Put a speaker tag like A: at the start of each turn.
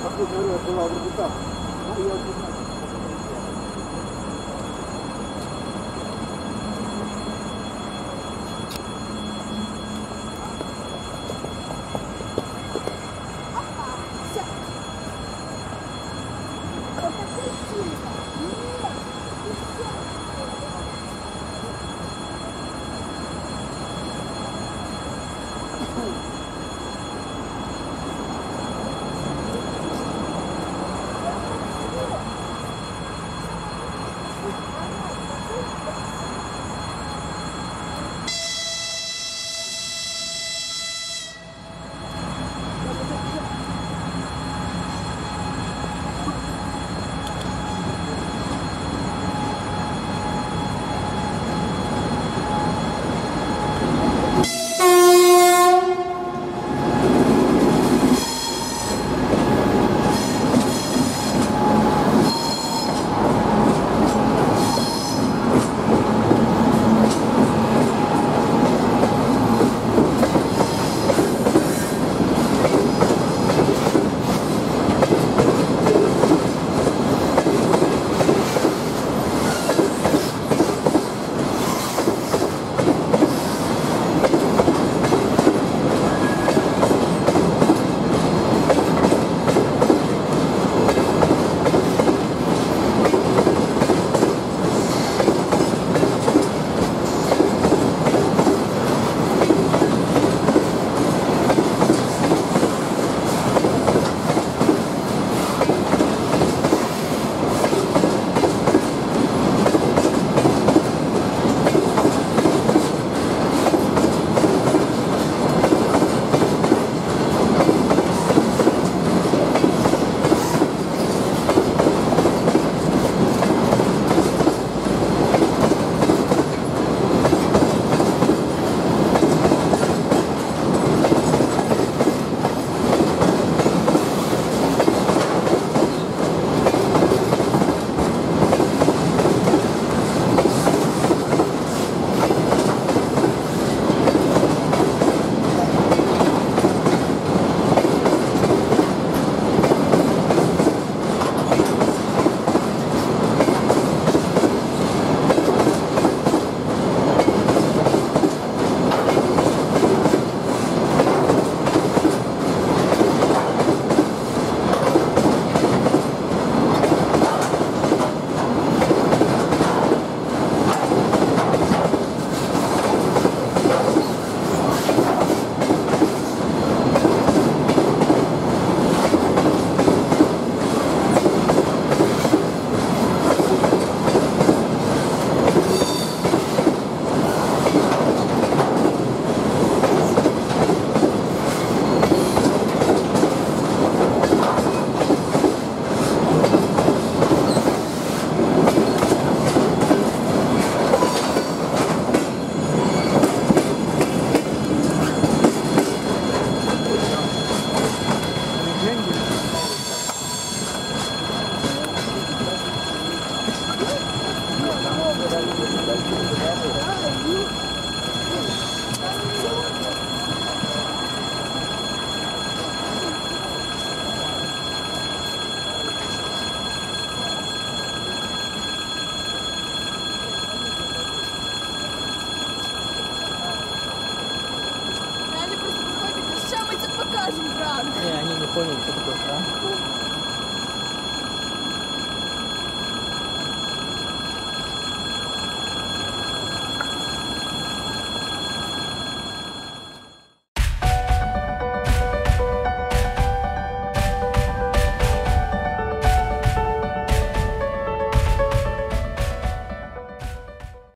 A: последний раз была в руках. Ну, я こに行ってくとです